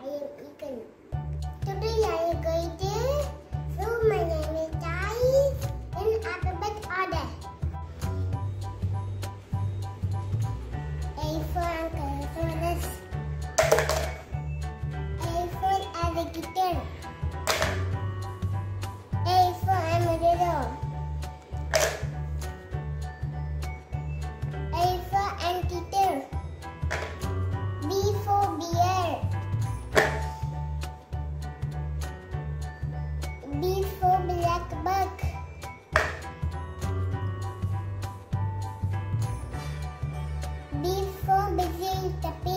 还有一个呢 stepping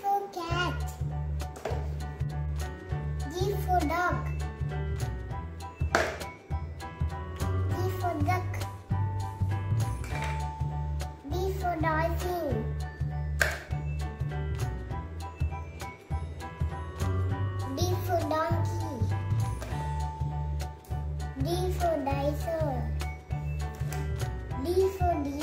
For cat. D for dog. D for duck. D for dolphin. D for donkey. D for dinosaur. D for.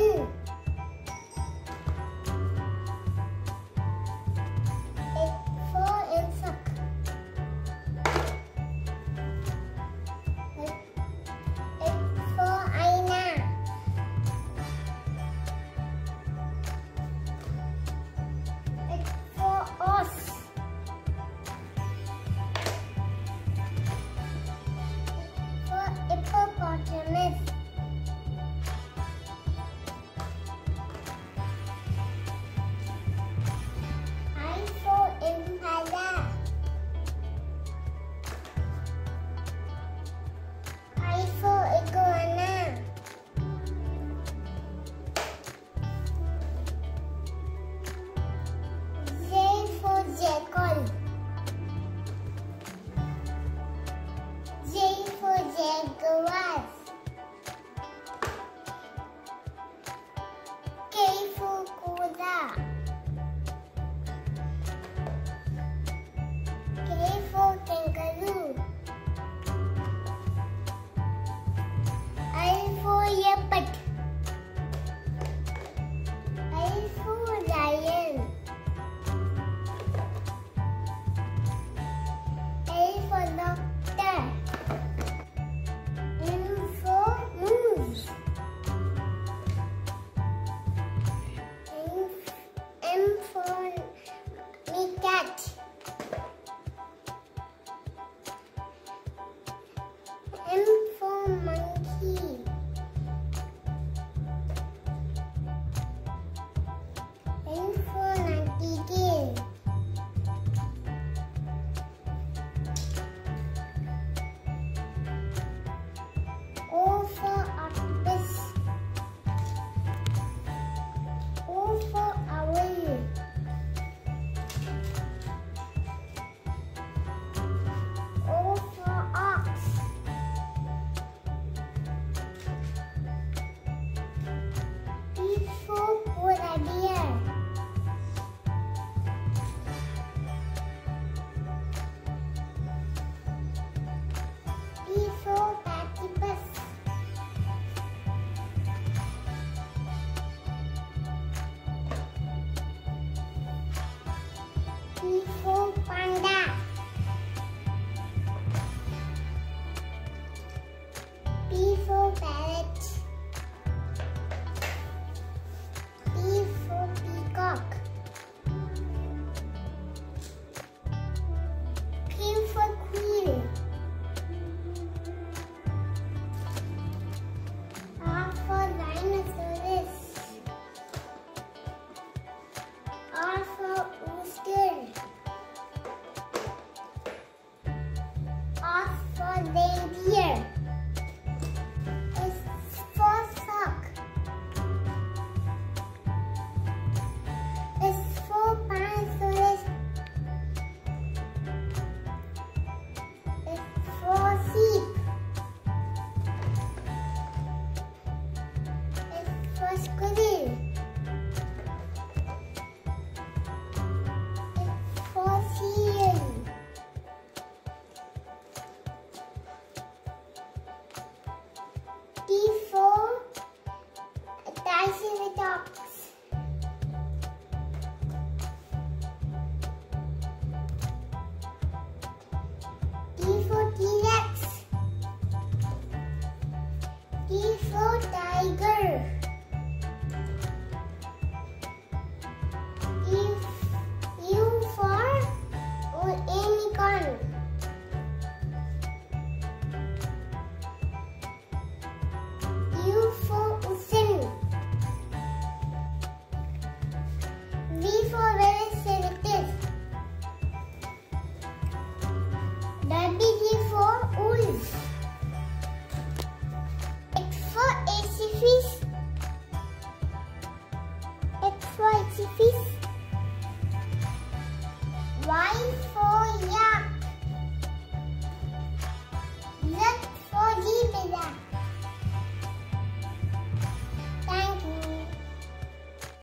嗯 X